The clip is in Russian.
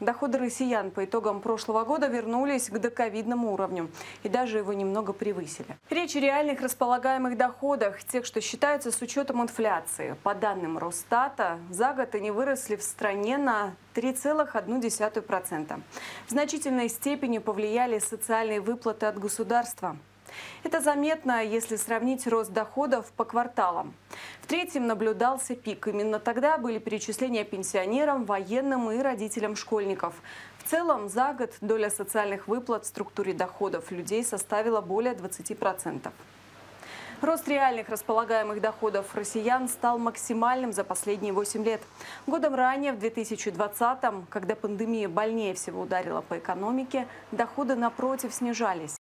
Доходы россиян по итогам прошлого года вернулись к доковидному уровню и даже его немного превысили. Речь о реальных располагаемых доходах, тех, что считаются с учетом инфляции. По данным Росстата, за год они выросли в стране на 3,1%. В значительной степени повлияли социальные выплаты от государства. Это заметно, если сравнить рост доходов по кварталам. В третьем наблюдался пик. Именно тогда были перечисления пенсионерам, военным и родителям школьников. В целом, за год доля социальных выплат в структуре доходов людей составила более 20%. Рост реальных располагаемых доходов россиян стал максимальным за последние 8 лет. Годом ранее, в 2020-м, когда пандемия больнее всего ударила по экономике, доходы напротив снижались.